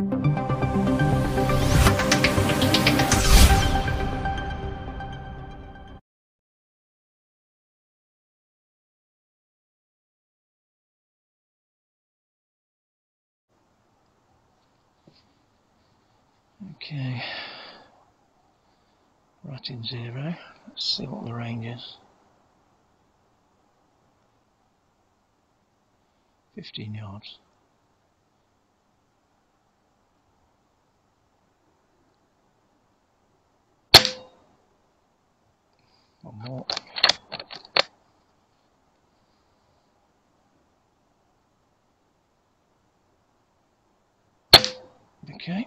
Okay. Right in zero. Let's see what the range is. 15 yards. One more. Okay.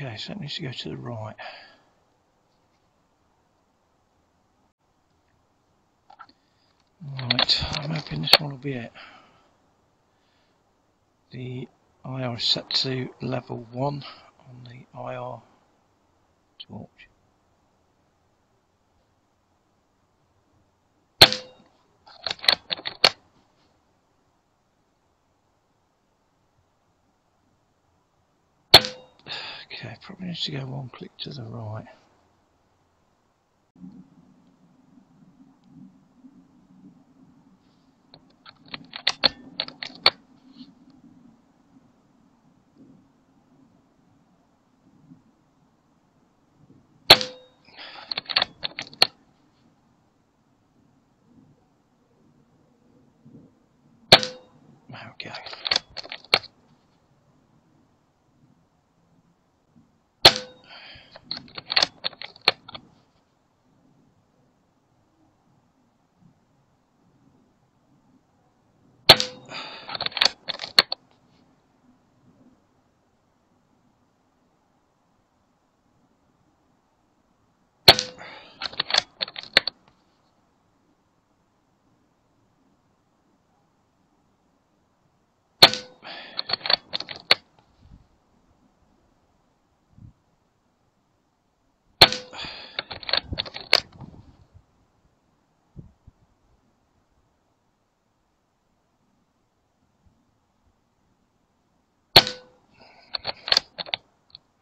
Okay, so it needs to go to the right. Right, I'm hoping this one will be it. The IR is set to level 1 on the IR torch. Okay, probably needs to go one click to the right. Okay.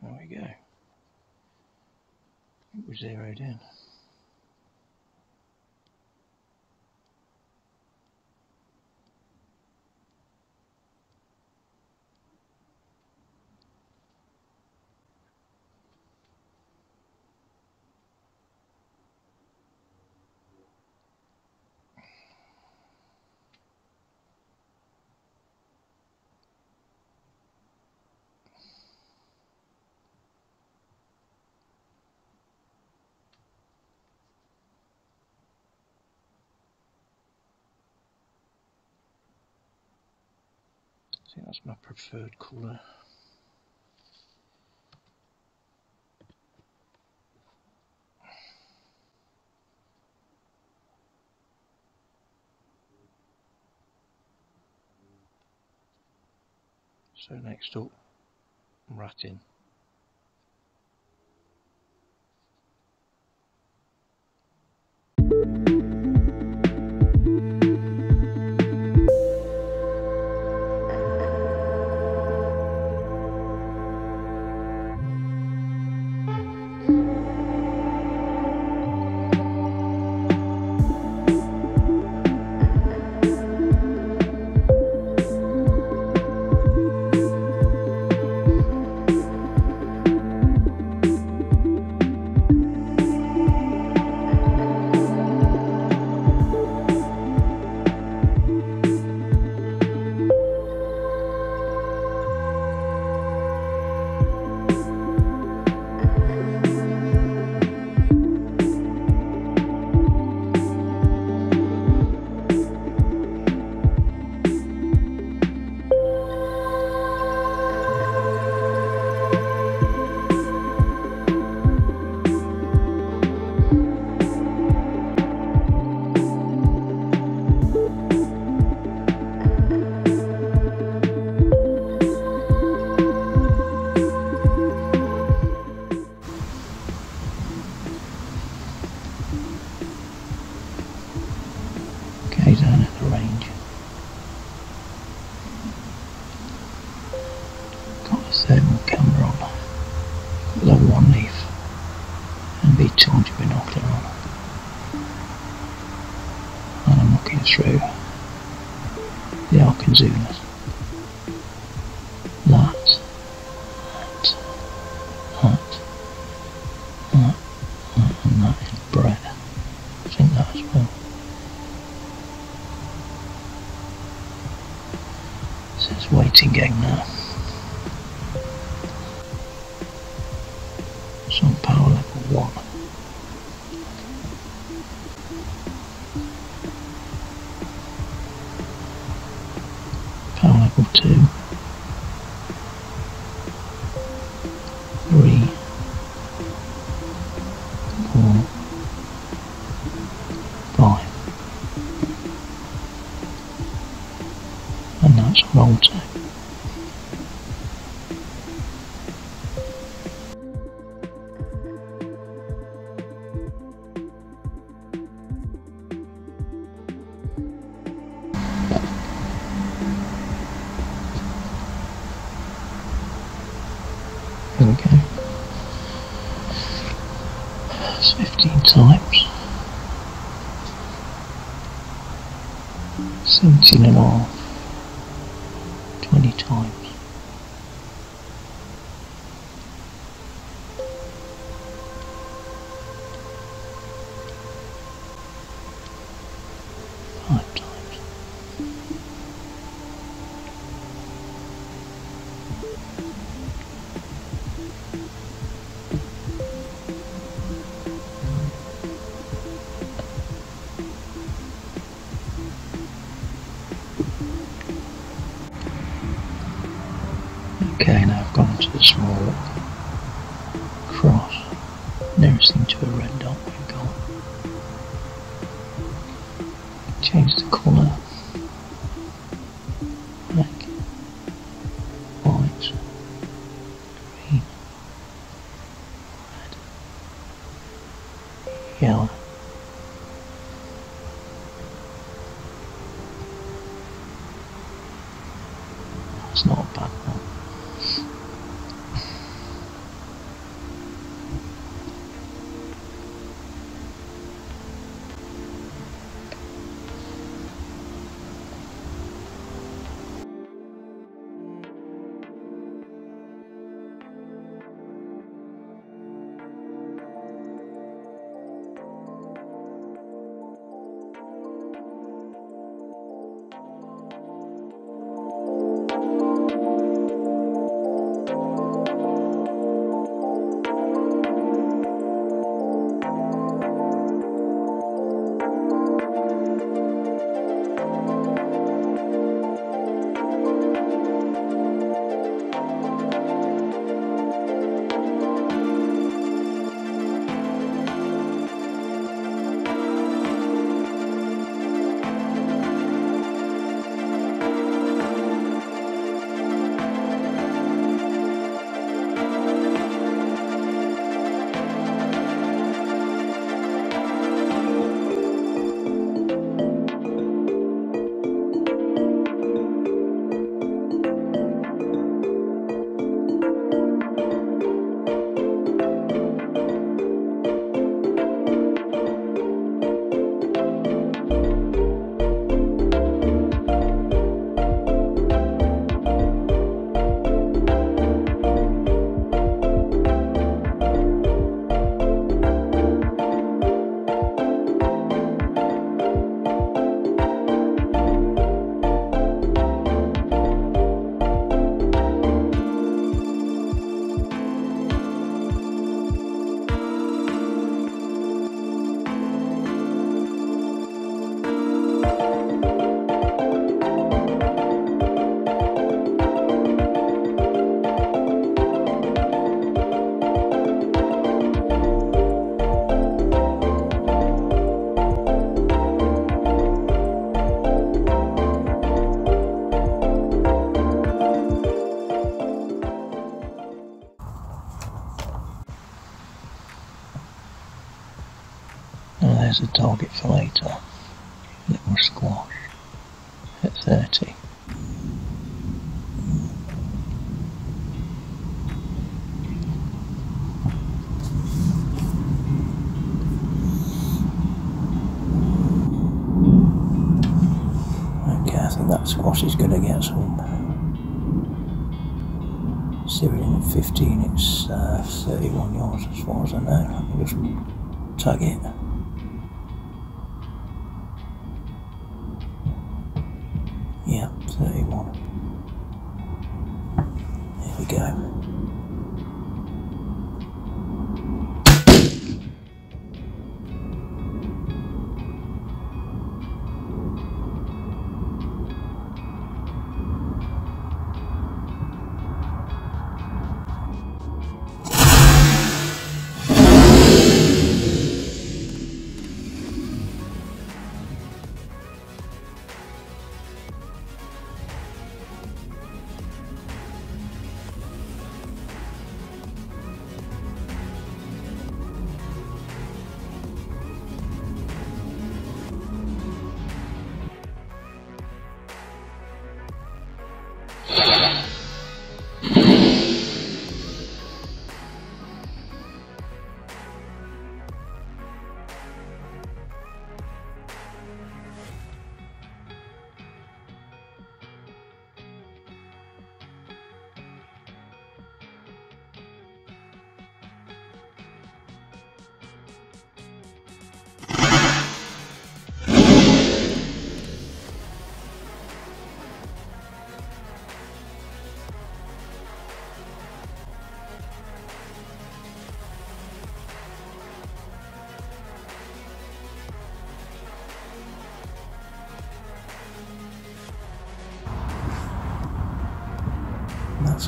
There we go. We're zeroed in. Think that's my preferred colour. So next up, ratting. warmer brighter. I think that as well. So it's waiting game now. mountain the small cross nearest thing to a red dot we've got. Change the colour. Black. A target for later. Little squash at 30. Okay, I think that squash is going to get some. Syrian at 15, it's uh, 31 yards as far as I know. I'll just tag it.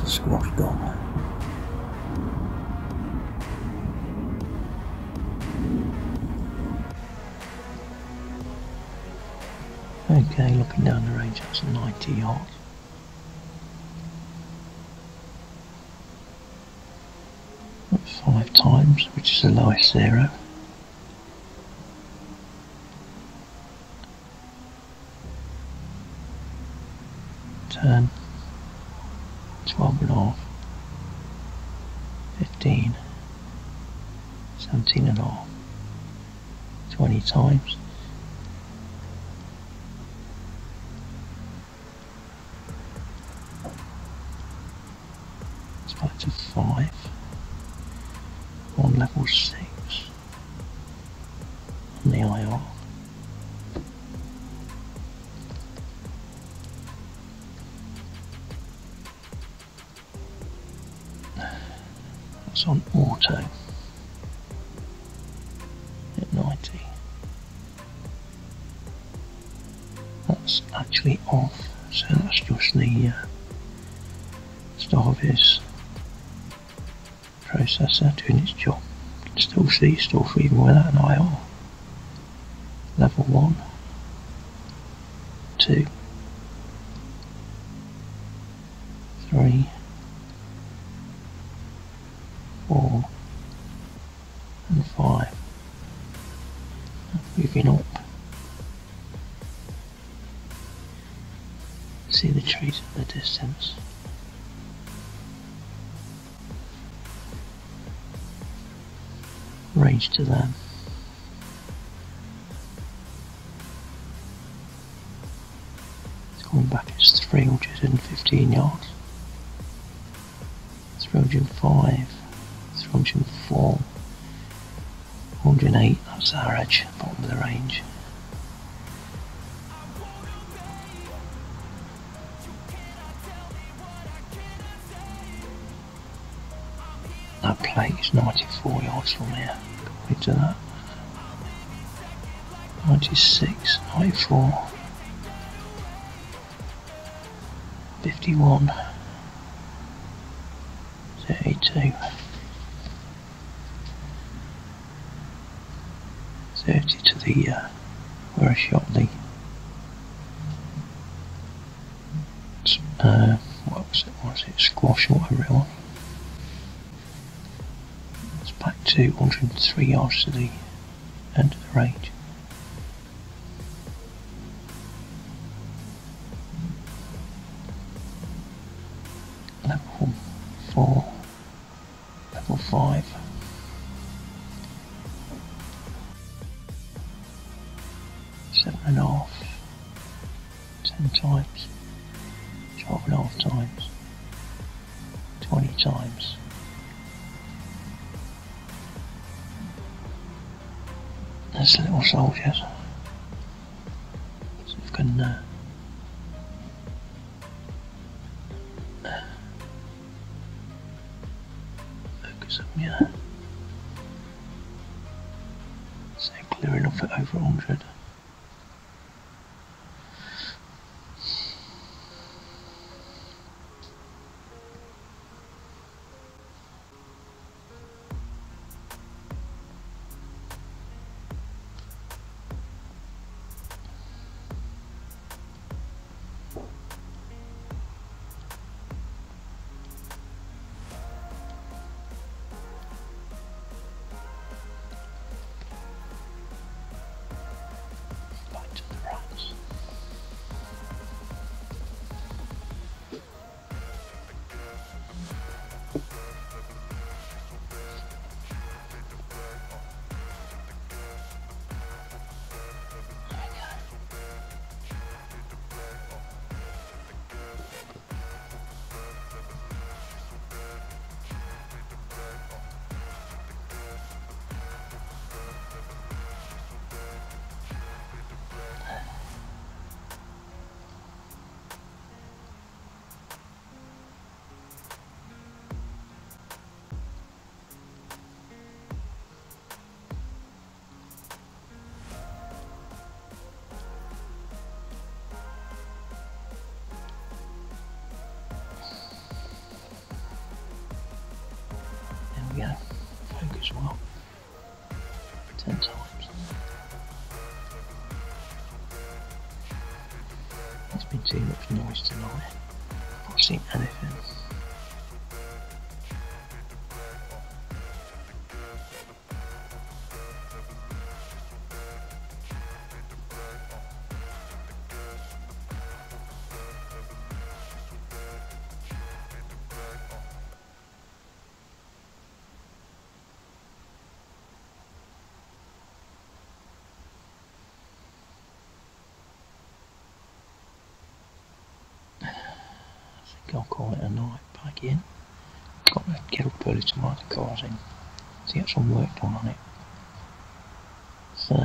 Squash gone. Okay, looking down the range, that's 90 yards. Five times, which is the lowest zero. Turn 12 and a half, 15, 17 and a half, 20 times. It's back to 5, on level 6, on the IR. It's on auto at 90. That's actually off, so that's just the uh, Starviz processor doing its job. Can still see stuff even without an IR. Level 1, four, and five. Moving up. See the trees in the distance. Range to them. It's going back, it's 315 yards. 305. 304, 108, that's our edge, bottom of the range. That plate is 94 yards from here, according to that. 96, 94, 51, 32. 30 to the uh, where I shot the uh, what was it? Was it squash or whatever it was? It's back to 103 yards to the end of the range. Level four. There's little soldiers. So we can uh, focus on yeah. So clearing off at over 100. Too much noise tonight. I've not seen anything. I'll call it a night back in. Got to get up early tomorrow to cars in to get some work done on it. So,